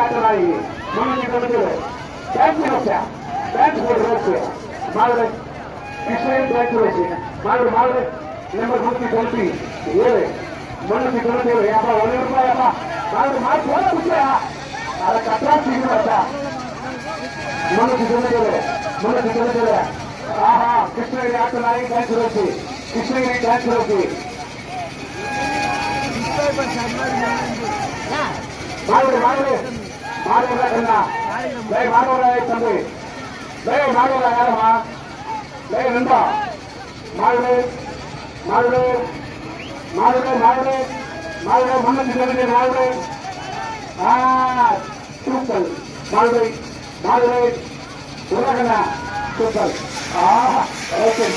हाथ लगाइए दोनों के दोनों चलो बैठ में बच्चा बैठ को रोक के माल रख पिछले बैठ में बच्चे माल माल नंबर दो की गलती। ये मन की गलती है? यहाँ पर होने रुपये यहाँ माल माल थोड़ा पूछे यहाँ अरे कतरा चीज़ बच्चा। मन की गलती है? मन की गलती है? हाँ हाँ कृष्ण ने हाथ लगाई बैठ रोके कृष्ण ने बैठ रोके माल माल டேய் மாடு தம்பி டேய் மாடு யாரம்மா டேய் நண்பா. மாடு மாடு மாடு மாடு மாடு முன்னூத்தி தொண்ணூத்தி மாடு ஆ சூப்பர் மாடு மாடு உலகண்ணா சூப்பர் ஆ ஓகே